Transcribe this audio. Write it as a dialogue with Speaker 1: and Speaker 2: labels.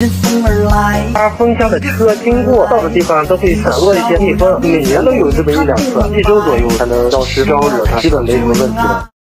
Speaker 1: 随风而来风箱的车经过到的地方都会散落一些蜜蜂每年都有这么一两次一周左右才能到失、招惹它基本没什么问题的。